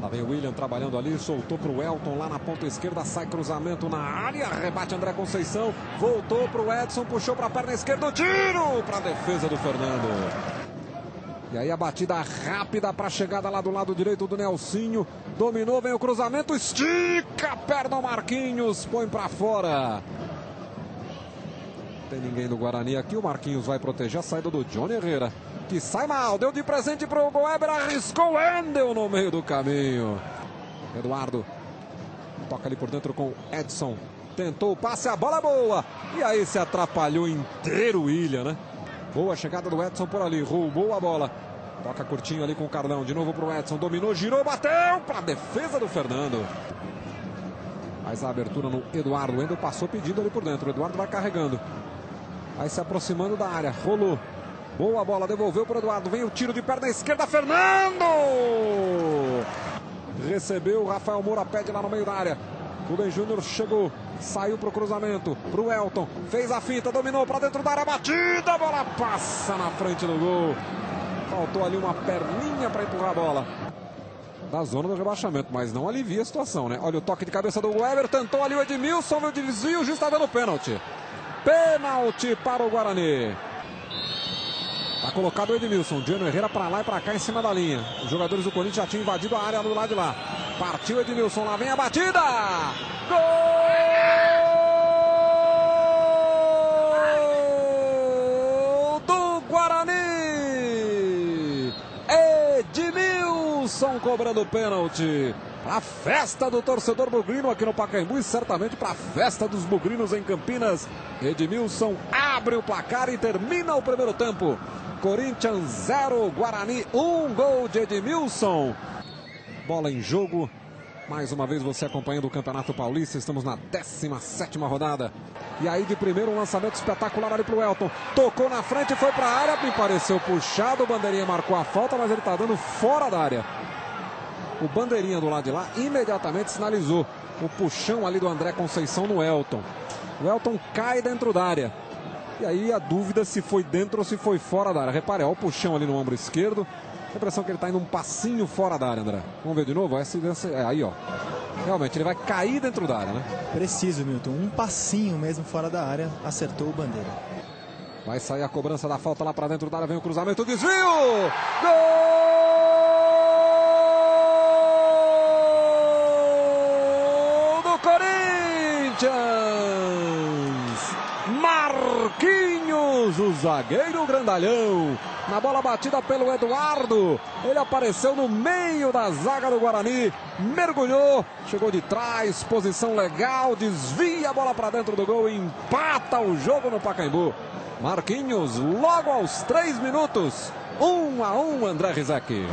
Lá vem o William trabalhando ali, soltou para o Elton lá na ponta esquerda, sai cruzamento na área, rebate André Conceição, voltou para o Edson, puxou para a perna esquerda, tiro para a defesa do Fernando. E aí a batida rápida para a chegada lá do lado direito do Nelsinho. Dominou, vem o cruzamento, estica a perna o Marquinhos, põe para fora. Tem ninguém do Guarani aqui, o Marquinhos vai proteger a saída do Johnny Herrera. Que sai mal, deu de presente para o Goeber, arriscou o Endel no meio do caminho. Eduardo toca ali por dentro com Edson. Tentou o passe, a bola boa. E aí se atrapalhou inteiro o William, né? Boa chegada do Edson por ali, roubou a bola. Toca curtinho ali com o Carlão, de novo para o Edson, dominou, girou, bateu para a defesa do Fernando. Faz a abertura no Eduardo, o Endo passou pedindo ali por dentro, o Eduardo vai carregando. Vai se aproximando da área, rolou. Boa bola, devolveu para o Eduardo, vem o tiro de perna esquerda, Fernando! Recebeu, Rafael Moura pede lá no meio da área. Rubem Júnior chegou, saiu para o cruzamento, para o Elton, fez a finta, dominou para dentro da área, batida, a bola passa na frente do gol. Faltou ali uma perninha para empurrar a bola. Da zona do rebaixamento, mas não alivia a situação, né? Olha o toque de cabeça do Weber, tentou ali o Edmilson, o desvio, justo está dando pênalti. Pênalti para o Guarani. Tá colocado o Edmilson, Diano Herrera para lá e para cá em cima da linha. Os jogadores do Corinthians já tinham invadido a área do lado de lá. Partiu Edmilson, lá vem a batida! Gol do Guarani! Edmilson cobrando pênalti. A festa do torcedor bugrino aqui no Pacaembu e certamente para a festa dos bugrinos em Campinas. Edmilson abre o placar e termina o primeiro tempo. Corinthians 0, Guarani 1, um gol de Edmilson. Bola em jogo. Mais uma vez você acompanhando o Campeonato Paulista. Estamos na 17 rodada. E aí de primeiro um lançamento espetacular ali para o Elton. Tocou na frente, foi para a área. Me pareceu puxado. O Bandeirinha marcou a falta, mas ele está dando fora da área. O Bandeirinha do lado de lá imediatamente sinalizou o puxão ali do André Conceição no Elton. O Elton cai dentro da área. E aí a dúvida se foi dentro ou se foi fora da área. Repare, olha o puxão ali no ombro esquerdo. A impressão que ele está indo um passinho fora da área, André. Vamos ver de novo? Essa, é, aí, ó. Realmente, ele vai cair dentro da área, né? Preciso, Milton. Um passinho mesmo fora da área, acertou o bandeira. Vai sair a cobrança da falta lá para dentro da área, vem o cruzamento, desvio! Gol O zagueiro grandalhão. Na bola batida pelo Eduardo. Ele apareceu no meio da zaga do Guarani. Mergulhou, chegou de trás, posição legal, desvia a bola para dentro do gol empata o jogo no Pacaembu. Marquinhos, logo aos três minutos. Um a um, André Rizek.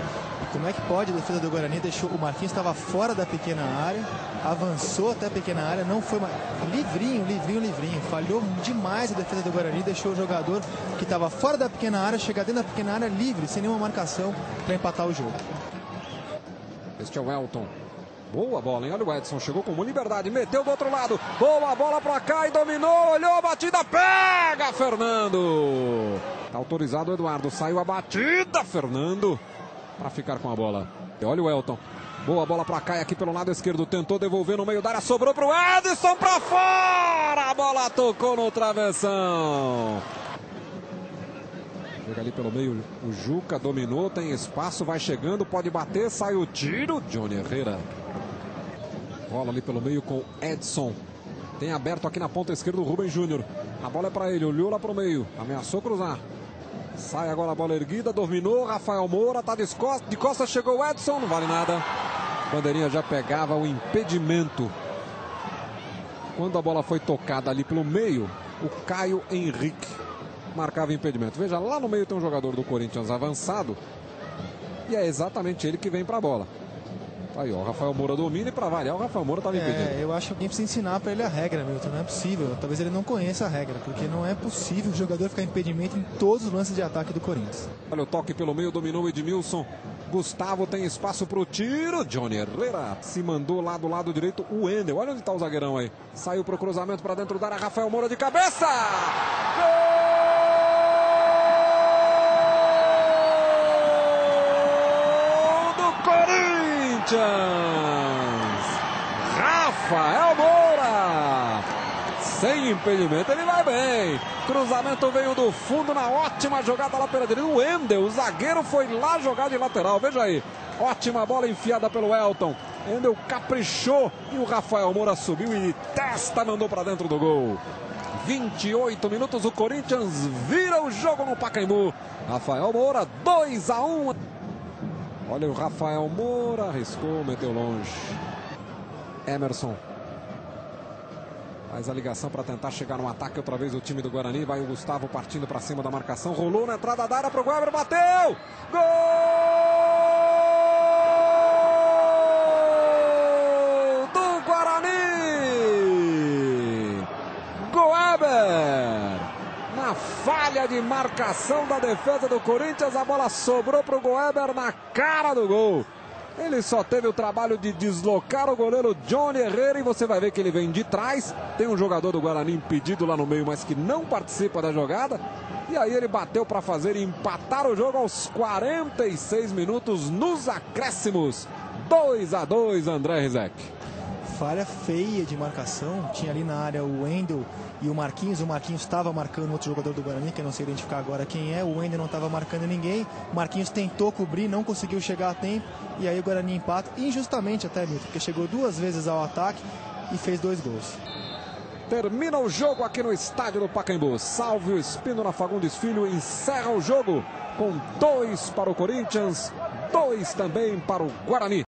Como é que pode? A defesa do Guarani deixou. O Marquinhos estava fora da pequena área, avançou até a pequena área, não foi. mais Livrinho, livrinho, livrinho. Falhou demais a defesa do Guarani, deixou o jogador que estava fora da pequena área chegar dentro da pequena área livre, sem nenhuma marcação, para empatar o jogo. Este é o Elton. Boa bola, hein? Olha o Edson, chegou com liberdade, meteu do outro lado. Boa bola pra cá e dominou, olhou a batida, pega Fernando. Tá autorizado o Eduardo, saiu a batida, Fernando para ficar com a bola. Olha o Elton. Boa bola para cá aqui pelo lado esquerdo. Tentou devolver no meio da área. Sobrou para o Edson para fora. A bola tocou no travessão. Chega ali pelo meio. O Juca dominou. Tem espaço. Vai chegando. Pode bater. Sai o tiro. Johnny Herrera. Bola ali pelo meio com Edson. Tem aberto aqui na ponta esquerda o Rubem Júnior. A bola é para ele. Olhou lá para o meio. Ameaçou cruzar. Sai agora a bola erguida, dominou, Rafael Moura, tá de costas, de costas chegou o Edson, não vale nada. Bandeirinha já pegava o impedimento. Quando a bola foi tocada ali pelo meio, o Caio Henrique marcava impedimento. Veja, lá no meio tem um jogador do Corinthians avançado e é exatamente ele que vem para a bola. Aí, ó, o Rafael Moura domina e para variar, o Rafael Moura tá me impedindo. É, eu acho que alguém precisa ensinar para ele a regra, Milton. Não é possível. Talvez ele não conheça a regra, porque não é possível o jogador ficar impedimento em todos os lances de ataque do Corinthians. Olha o toque pelo meio, dominou o Edmilson. Gustavo tem espaço para o tiro. Johnny Herrera se mandou lá do lado direito o Wendel. Olha onde está o zagueirão aí. Saiu para o cruzamento para dentro da área. Rafael Moura de cabeça. Gol! Corinthians. Rafael Moura. Sem impedimento, ele vai bem. Cruzamento veio do fundo na ótima jogada lá pela direita. O Wendel, o zagueiro, foi lá jogar de lateral. Veja aí. Ótima bola enfiada pelo Elton. Wendel caprichou e o Rafael Moura subiu e testa, mandou para dentro do gol. 28 minutos, o Corinthians vira o jogo no Pacaembu. Rafael Moura, 2 a 1. Olha o Rafael Moura, arriscou, meteu longe. Emerson. Faz a ligação para tentar chegar no ataque outra vez o time do Guarani. Vai o Gustavo partindo para cima da marcação. Rolou na entrada da área para o Weber, bateu! Gol! Goeber. Na falha de marcação da defesa do Corinthians, a bola sobrou para o Goeber na cara do gol. Ele só teve o trabalho de deslocar o goleiro Johnny Herrera e você vai ver que ele vem de trás. Tem um jogador do Guarani impedido lá no meio, mas que não participa da jogada. E aí ele bateu para fazer empatar o jogo aos 46 minutos nos acréscimos. 2 a 2 André Rizek falha feia de marcação. Tinha ali na área o Wendel e o Marquinhos. O Marquinhos estava marcando outro jogador do Guarani, que eu não sei identificar agora quem é. O Wendel não estava marcando ninguém. O Marquinhos tentou cobrir, não conseguiu chegar a tempo. E aí o Guarani empata, injustamente até, Milton, porque chegou duas vezes ao ataque e fez dois gols. Termina o jogo aqui no estádio do Pacaembu. Salve o Espínola Fagundes Filho encerra o jogo com dois para o Corinthians, dois também para o Guarani.